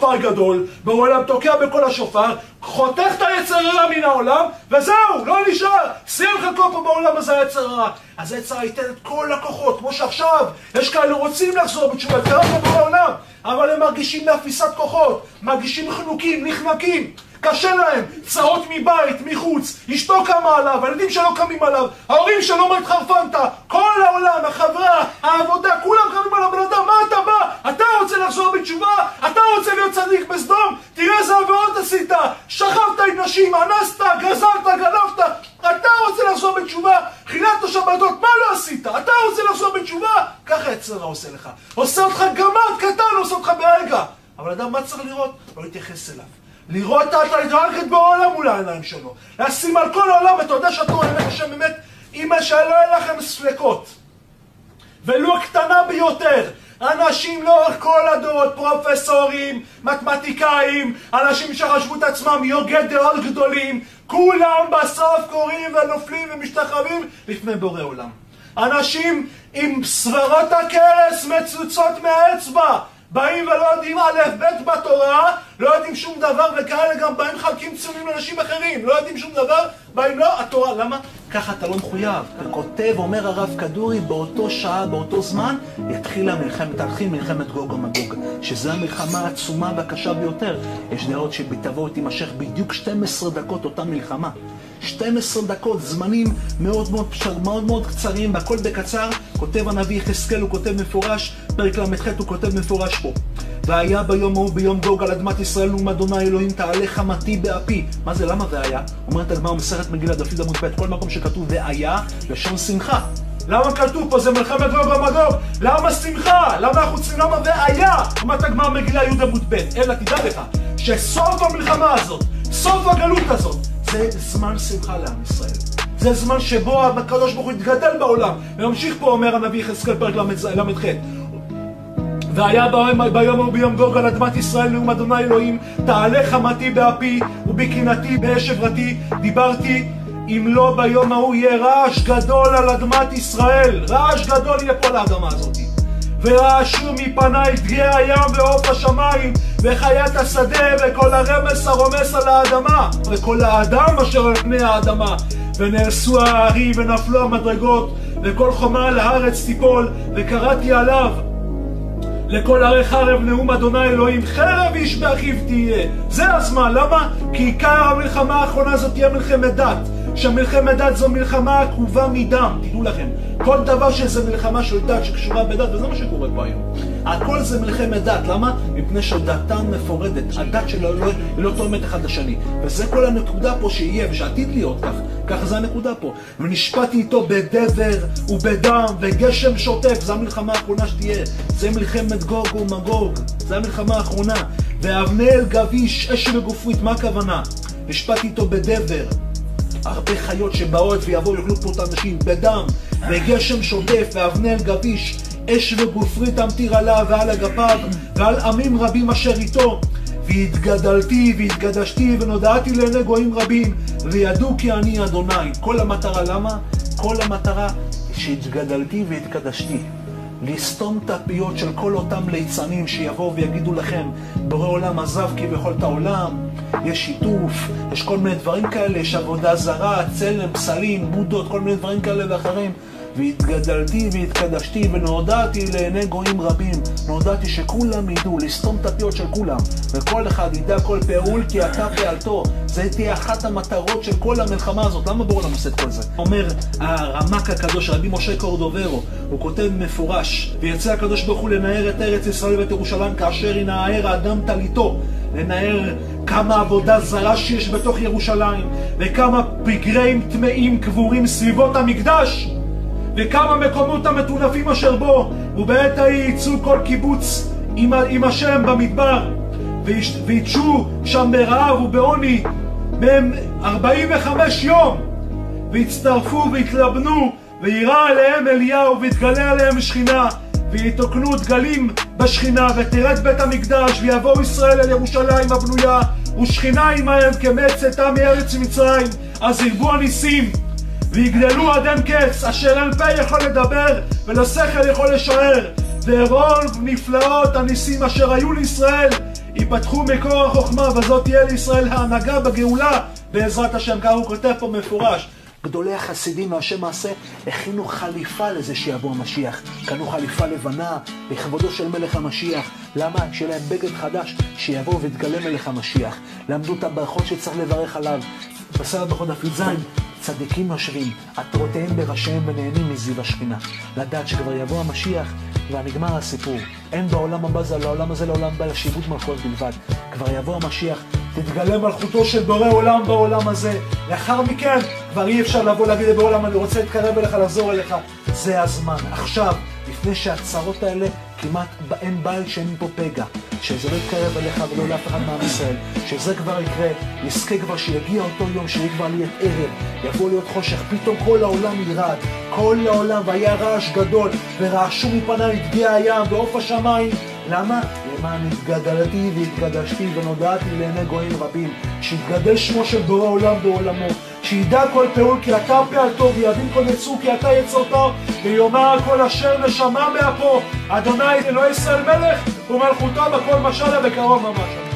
שופר גדול, בעולם תוקע בכל השופר, חותך את היצר הרע מן העולם, וזהו, לא נשאר. סיים חלקו פה בעולם הזה היצר הרע. אז היצר ייתן את כל הכוחות, כמו שעכשיו, יש כאלה רוצים לחזור בתשובה, קרה פה בעולם, אבל הם מרגישים מאפיסת כוחות, מרגישים חנוקים, נחנקים. קשה להם, צרות מבית, מחוץ, אשתו קמה עליו, הילדים שלו קמים עליו, ההורים שלו התחרפנת, כל העולם, החברה, העבודה, כולם קמים על הבן אדם, מה אתה בא? אתה רוצה לחזור בתשובה? אתה רוצה להיות צדיק בסדום? תראה איזה עבירות עשית, שכבת עם נשים, אנסת, גזלת, גנבת, אתה רוצה לחזור בתשובה? חיללת שבתות, מה לא עשית? אתה רוצה לחזור בתשובה? ככה יצרה עושה לך. עושה אותך גמד קטן, עושה אותך ברגע. אבל אדם, מה צריך לראות? לא להתייחס אליו. לראות את ההתרגת בעולם מול העיניים שלו. לשים על כל העולם, אתה יודע שאתה רואה השם באמת, אמא שלא יהיה לכם ספקות. ולו הקטנה ביותר. אנשים לאורך כל הדורות, פרופסורים, מתמטיקאים, אנשים שחשבו את עצמם יוגי דעות גדולים, כולם בסוף קוראים ונופלים ומשתחווים לפני בורא עולם. אנשים עם סברות הכרס מצוצות מהאצבע, באים ולא יודעים א' ב' בתורה, לא יודעים שום דבר, וכאלה גם באים חלקים ציונים לאנשים אחרים, לא יודעים שום דבר, באים לא, התורה, למה? ככה אתה לא מחויב. וכותב, אומר הרב כדורי, באותו שעה, באותו זמן, יתחיל המלחמת, תתחיל מלחמת גוג ומגוג, שזו המלחמה העצומה והקשה ביותר. יש דעות שבתבוא תימשך בדיוק 12 דקות אותה מלחמה. 12 דקות, זמנים מאוד מאוד, מאוד, מאוד קצרים, והכל בקצר. כותב הנביא יחזקאל, הוא כותב מפורש, פרק ל"ח הוא כותב מפורש פה. והיה ביום ההוא ביום גוג על אדמת ישראל נאום אדוני אלוהים תעלה חמתי באפי. מה זה, למה והיה? אומרת הגמרא מסכת מגילה דוד עמוד ב', כל מקום שכתוב והיה, לשון שמחה. למה כתוב פה? זה מלחמת גוג ומגוג. למה שמחה? למה אנחנו צריכים? למה והיה? אומרת הגמרא מגילה י' עמוד ב', אלא תדע לך, שסוף המלחמה הזאת, סוף הגלות הזאת, זה זמן שמחה לעם ישראל. זה זמן שבו הקדוש ברוך הוא יתגדל בעולם. וממשיך פה אומר הנביא יחזקאל פרק ל"ח והיה ביום ההוא ביום גוג על אדמת ישראל נאום אדוני אלוהים תעלה חמתי באפי ובקנאתי באש עברתי דיברתי אם לא ביום ההוא יהיה רעש גדול על אדמת ישראל רעש גדול יהיה פה לאדמה הזאת. ורעשו מפניי דגי הים ועוף השמיים וחיית השדה וכל הרמס הרומס על האדמה וכל האדם אשר על פני האדמה. ונהרסו ההרים ונפלו המדרגות וכל חומה על הארץ תיפול וקראתי עליו לכל ערי חרב נאום אדוני אלוהים חרב איש באחיו תהיה זה הזמן, למה? כי עיקר המלחמה האחרונה הזאת תהיה מלחמת דת שמלחמת דת זו מלחמה עקובה מדם, תדעו לכם. כל דבר שזה מלחמה של דת שקשורה בדת, וזה מה שקורה פה היום. הכל זה מלחמת דת, למה? מפני שדתם מפורדת, הדת שלו לא, לא תואמת אחד לשני. וזה כל הנקודה פה שיהיה, ושעתיד להיות כך. ככה זה הנקודה פה. ונשפטתי איתו בדבר ובדם וגשם שוטף, זו המלחמה האחרונה שתהיה. זה מלחמת גוג ומגוג, זו המלחמה האחרונה. ואבנאל גביש אש וגופרית, מה הכוונה? נשפטתי איתו בדבר. הרבה חיות שבאות ויבואו יאכלו פה את האנשים בדם וגשם שוטף ואבנר גביש אש וגופרית המטיר עליו ועל אגפיו ועל עמים רבים אשר איתו והתגדלתי והתגדשתי ונודעתי לעיני גויים רבים וידעו כי אני אדוני כל המטרה למה? כל המטרה שהתגדלתי והתקדשתי לסתום את הפיות של כל אותם ליצנים שיבואו ויגידו לכם, בורא עולם עזב כביכול את העולם, יש שיתוף, יש כל מיני דברים כאלה, יש עבודה זרה, צלם, פסלים, בודות, כל מיני דברים כאלה ואחרים. והתגדלתי והתקדשתי ונודעתי לעיני גויים רבים. נודעתי שכולם ידעו לסתום את הפיות של כולם, וכל אחד ידע כל פעול כי אתה פעלתו. זה תהיה אחת המטרות של כל המלחמה הזאת. למה בעולם עושה את כל זה? אומר הרמ"ק הקדוש, רבי משה קורדוברו, הוא כותב מפורש, וירצה הקדוש ברוך הוא לנער את ארץ ישראל ואת ירושלים כאשר ינער האדם טליתו. לנער כמה עבודה זרה שיש בתוך ירושלים, וכמה פגרים טמאים קבורים סביבות המקדש. וכמה מקומות המטונפים אשר בו, ובעת ההיא יצאו כל קיבוץ עם, עם השם במדבר, ויצ'ו שם ברעב ובעוני מהם ארבעים וחמש יום, והצטרפו והתלבנו, וירא עליהם אליהו, והתגלה עליהם שכינה, ויתוקנו דגלים בשכינה, ותרד בית המקדש, ויבואו ישראל אל ירושלים הבנויה, ושכינה עמהם כמצאתה מארץ מצרים, אז ירבו הניסים. ויגדלו עד אין קץ, אשר אין פה יכול לדבר, ולשכל יכול לשער. ורוב נפלאות הניסים אשר היו לישראל, ייפתחו מקור החוכמה, וזאת תהיה לישראל ההנהגה בגאולה, בעזרת השם. ככה הוא כותב פה מפורש. גדולי החסידים מהשם מעשה הכינו חליפה לזה שיבוא המשיח. קנו חליפה לבנה לכבודו של מלך המשיח. למה? שיהיה להם בגד חדש, שיבוא ויתגלה מלך המשיח. למדו את הברכות שצריך לברך עליו. בסדר ברכות דף י"ז, צדיקים יושבים, עטרותיהם בראשיהם ונהנים מזיו השכינה. לדעת שכבר יבוא המשיח כבר נגמר הסיפור. אין בעולם הבא זה לעולם הזה לעולם בא לשיבוט מלכות בלבד. כבר יבוא המשיח, תתגלה מלכותו של בורא עולם בעולם הזה. לאחר מכן כבר אי אפשר לבוא להגיד לבורא עולם אני רוצה להתקרב אליך, לחזור אליך. זה הזמן. עכשיו, לפני שהצרות האלה כמעט אין בית שאין פה פגע, שזה לא יתקרב אליך ולא לאף אחד מעם ישראל, שזה כבר יקרה, נזכה כבר שיגיע אותו יום, שיהיה כבר להיות ערב, יבוא להיות חושך, פתאום כל העולם ירעד, כל העולם, והיה רעש גדול, ורעשו מפניי התגיע הים ועוף השמיים. למה? למען התגדלתי והתגדשתי ונודעתי לעיני גויים רבים, שיתגדל שמו של בורא עולם בעולמו. שידע כל פעול כי אתה פעלתו, ויבין כל יצור כי אתה יצורתו, ויאמר כל אשר נשמה מאפו, אדוני אלוהי ישראל מלך, ומלכותו בכל משלה בקרוב ממש.